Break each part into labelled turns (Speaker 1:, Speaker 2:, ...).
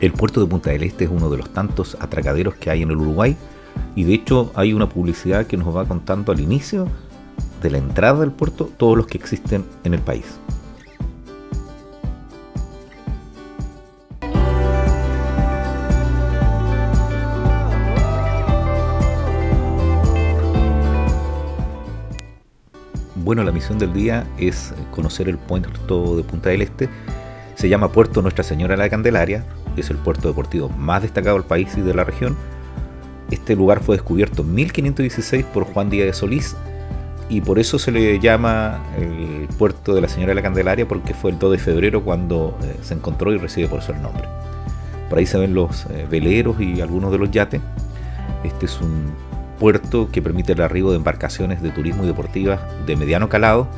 Speaker 1: El puerto de Punta del Este es uno de los tantos atracaderos que hay en el Uruguay y de hecho hay una publicidad que nos va contando al inicio de la entrada del puerto todos los que existen en el país. Bueno, la misión del día es conocer el puerto de Punta del Este. Se llama Puerto Nuestra Señora de la Candelaria, es el puerto deportivo más destacado del país y de la región. Este lugar fue descubierto en 1516 por Juan Díaz de Solís y por eso se le llama el puerto de la Señora de la Candelaria porque fue el 2 de febrero cuando eh, se encontró y recibe por eso el nombre. Por ahí se ven los eh, veleros y algunos de los yates. Este es un puerto que permite el arribo de embarcaciones de turismo y deportivas de mediano calado.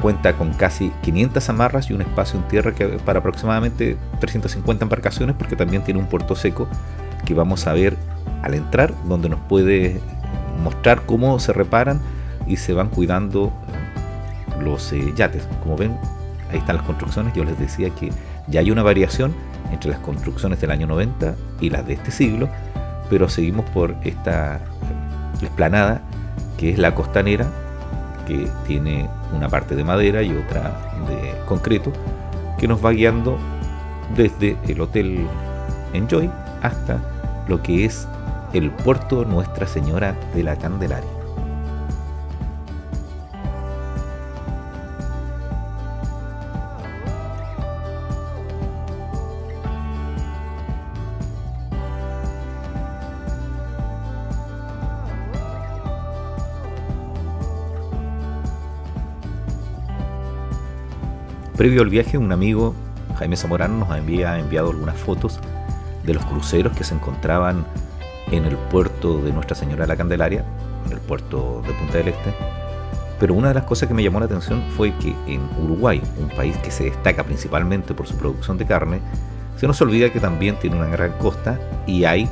Speaker 1: Cuenta con casi 500 amarras y un espacio en tierra que, para aproximadamente 350 embarcaciones porque también tiene un puerto seco que vamos a ver al entrar donde nos puede mostrar cómo se reparan y se van cuidando eh, los eh, yates. Como ven, ahí están las construcciones. Yo les decía que ya hay una variación entre las construcciones del año 90 y las de este siglo, pero seguimos por esta eh, explanada que es la costanera, que tiene una parte de madera y otra de concreto, que nos va guiando desde el Hotel Enjoy hasta lo que es el puerto Nuestra Señora de la Candelaria. Previo al viaje, un amigo, Jaime Zamorano, nos había enviado algunas fotos de los cruceros que se encontraban en el puerto de Nuestra Señora de la Candelaria, en el puerto de Punta del Este. Pero una de las cosas que me llamó la atención fue que en Uruguay, un país que se destaca principalmente por su producción de carne, se nos olvida que también tiene una gran costa y hay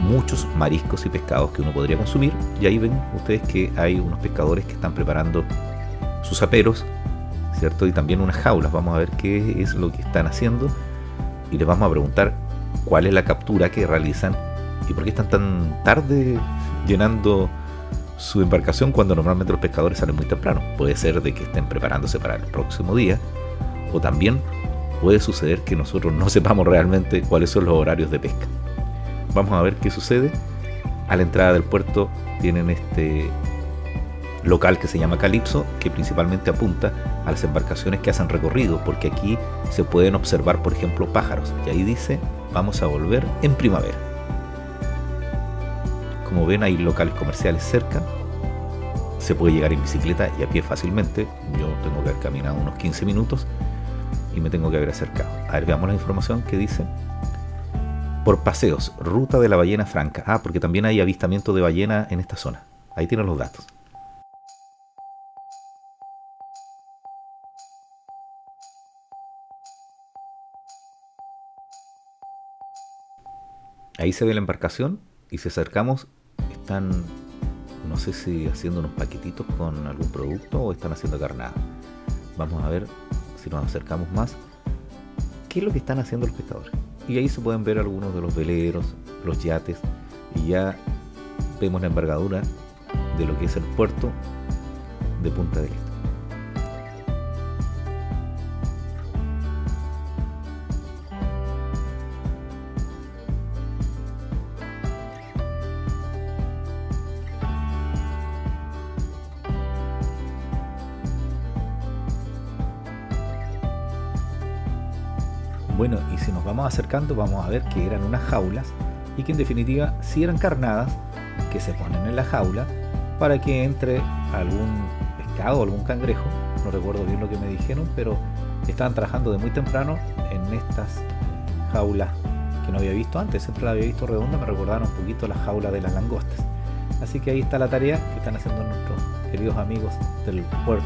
Speaker 1: muchos mariscos y pescados que uno podría consumir. Y ahí ven ustedes que hay unos pescadores que están preparando sus aperos ¿cierto? Y también unas jaulas. Vamos a ver qué es lo que están haciendo y les vamos a preguntar cuál es la captura que realizan y por qué están tan tarde llenando su embarcación cuando normalmente los pescadores salen muy temprano. Puede ser de que estén preparándose para el próximo día o también puede suceder que nosotros no sepamos realmente cuáles son los horarios de pesca. Vamos a ver qué sucede. A la entrada del puerto tienen este local que se llama Calipso, que principalmente apunta a las embarcaciones que hacen recorrido, porque aquí se pueden observar, por ejemplo, pájaros. Y ahí dice, vamos a volver en primavera. Como ven, hay locales comerciales cerca. Se puede llegar en bicicleta y a pie fácilmente. Yo tengo que haber caminado unos 15 minutos y me tengo que haber acercado. A ver, veamos la información que dice. Por paseos, ruta de la ballena franca. Ah, porque también hay avistamiento de ballena en esta zona. Ahí tienen los datos. Ahí se ve la embarcación y si acercamos están, no sé si haciendo unos paquetitos con algún producto o están haciendo carnada. Vamos a ver si nos acercamos más. ¿Qué es lo que están haciendo los pescadores? Y ahí se pueden ver algunos de los veleros, los yates y ya vemos la envergadura de lo que es el puerto de Punta del Este. Bueno, y si nos vamos acercando vamos a ver que eran unas jaulas y que en definitiva sí eran carnadas que se ponen en la jaula para que entre algún pescado o algún cangrejo, no recuerdo bien lo que me dijeron, pero estaban trabajando de muy temprano en estas jaulas que no había visto antes, siempre la había visto redonda, me recordaron un poquito las jaulas de las langostas. Así que ahí está la tarea que están haciendo nuestros queridos amigos del puerto,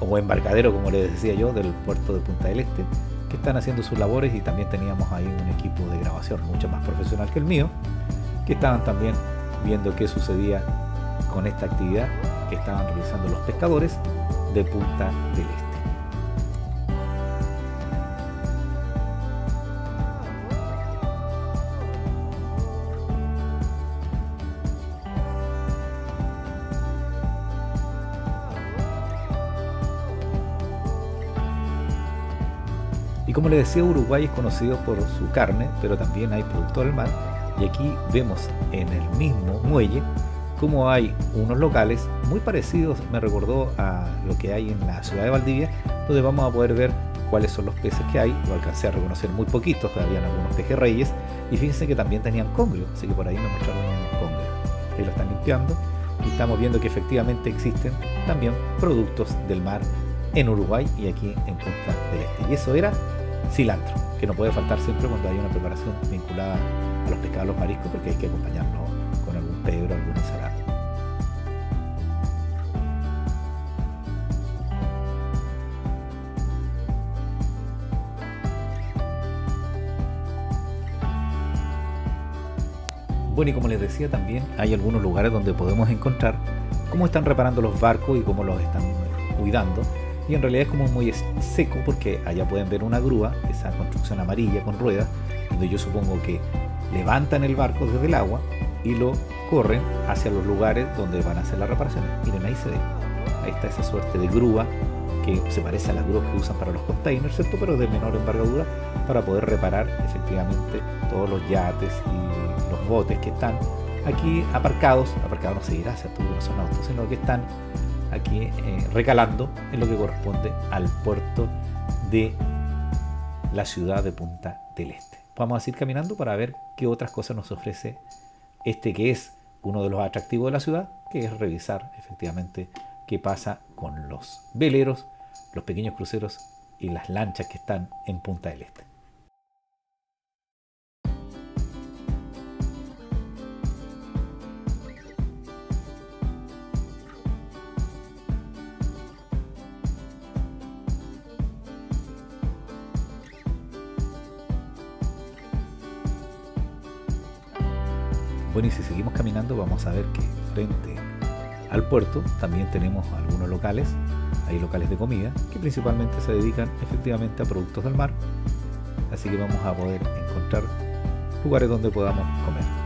Speaker 1: o embarcadero como les decía yo, del puerto de Punta del Este, que están haciendo sus labores y también teníamos ahí un equipo de grabación mucho más profesional que el mío, que estaban también viendo qué sucedía con esta actividad que estaban realizando los pescadores de Punta del Este. Como les decía, Uruguay es conocido por su carne, pero también hay productos del mar. Y aquí vemos en el mismo muelle como hay unos locales muy parecidos, me recordó a lo que hay en la ciudad de Valdivia, donde vamos a poder ver cuáles son los peces que hay. Lo alcancé a reconocer muy poquitos, habían algunos pejerreyes. Y fíjense que también tenían congrio, así que por ahí me mostraron unos congrios. Ahí lo están limpiando. Y estamos viendo que efectivamente existen también productos del mar en Uruguay y aquí en Punta del Este. Y eso era cilantro, que no puede faltar siempre cuando hay una preparación vinculada a los pescados, los mariscos, porque hay que acompañarlo con algún pedro, alguna ensalada. Bueno, y como les decía también, hay algunos lugares donde podemos encontrar cómo están reparando los barcos y cómo los están cuidando. Y en realidad es como muy seco porque allá pueden ver una grúa, esa construcción amarilla con ruedas, donde yo supongo que levantan el barco desde el agua y lo corren hacia los lugares donde van a hacer la reparación. Miren, ahí se ve. Ahí está esa suerte de grúa que se parece a las grúas que usan para los containers, ¿cierto? Pero de menor envergadura para poder reparar efectivamente todos los yates y los botes que están aquí aparcados. Aparcados no se dirá, ¿cierto? Porque no son autos, sino que están aquí eh, recalando en lo que corresponde al puerto de la ciudad de Punta del Este. Vamos a seguir caminando para ver qué otras cosas nos ofrece este que es uno de los atractivos de la ciudad, que es revisar efectivamente qué pasa con los veleros, los pequeños cruceros y las lanchas que están en Punta del Este. Bueno, y si seguimos caminando vamos a ver que frente al puerto también tenemos algunos locales, hay locales de comida que principalmente se dedican efectivamente a productos del mar, así que vamos a poder encontrar lugares donde podamos comer.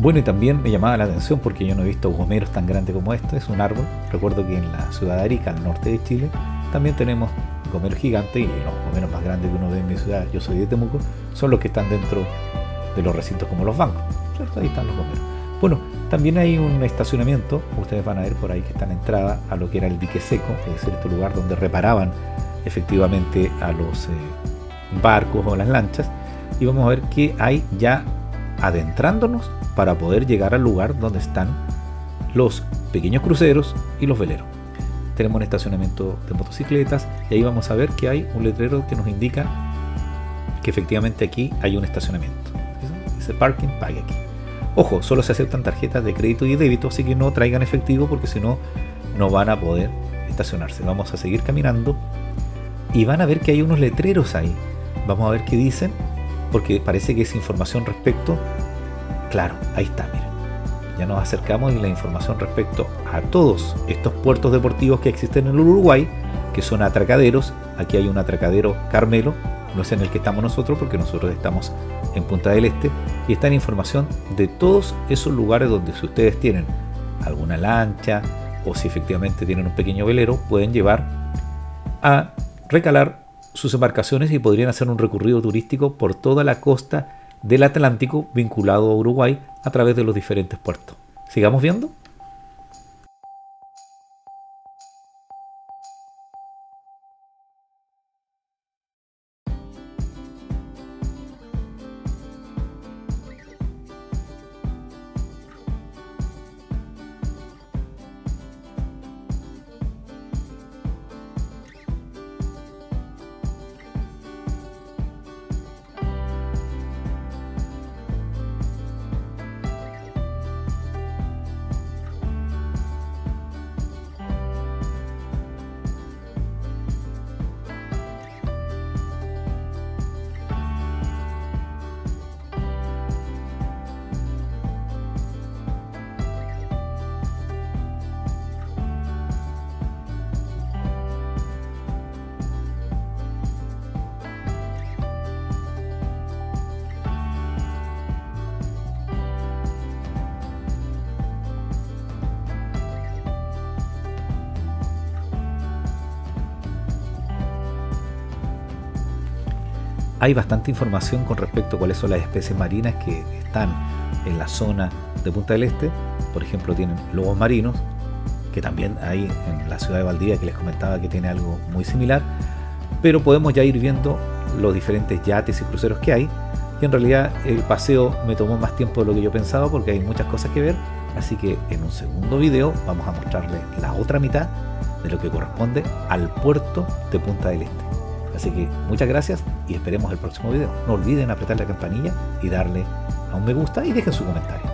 Speaker 1: Bueno, y también me llamaba la atención porque yo no he visto gomeros tan grandes como este, es un árbol. Recuerdo que en la ciudad de Arica, al norte de Chile, también tenemos gomeros gigantes y los gomeros más grandes que uno ve en mi ciudad, yo soy de Temuco, son los que están dentro de los recintos como los bancos. Ahí están los gomeros. Bueno, también hay un estacionamiento, ustedes van a ver por ahí que está en entrada a lo que era el dique seco, es decir, este lugar donde reparaban efectivamente a los eh, barcos o las lanchas. Y vamos a ver que hay ya adentrándonos para poder llegar al lugar donde están los pequeños cruceros y los veleros. Tenemos un estacionamiento de motocicletas y ahí vamos a ver que hay un letrero que nos indica que efectivamente aquí hay un estacionamiento. Dice parking, pague aquí. Ojo, solo se aceptan tarjetas de crédito y débito, así que no traigan efectivo porque si no, no van a poder estacionarse. Vamos a seguir caminando y van a ver que hay unos letreros ahí. Vamos a ver qué dicen, porque parece que es información respecto Claro, ahí está, miren. Ya nos acercamos y la información respecto a todos estos puertos deportivos que existen en el Uruguay, que son atracaderos. Aquí hay un atracadero Carmelo, no es en el que estamos nosotros porque nosotros estamos en Punta del Este y está en información de todos esos lugares donde si ustedes tienen alguna lancha o si efectivamente tienen un pequeño velero pueden llevar a recalar sus embarcaciones y podrían hacer un recorrido turístico por toda la costa del Atlántico vinculado a Uruguay a través de los diferentes puertos. Sigamos viendo. Hay bastante información con respecto a cuáles son las especies marinas que están en la zona de Punta del Este. Por ejemplo, tienen lobos marinos, que también hay en la ciudad de Valdivia, que les comentaba que tiene algo muy similar. Pero podemos ya ir viendo los diferentes yates y cruceros que hay. Y en realidad el paseo me tomó más tiempo de lo que yo pensaba porque hay muchas cosas que ver. Así que en un segundo video vamos a mostrarles la otra mitad de lo que corresponde al puerto de Punta del Este. Así que muchas gracias y esperemos el próximo video. No olviden apretar la campanilla y darle a un me gusta y dejen su comentario.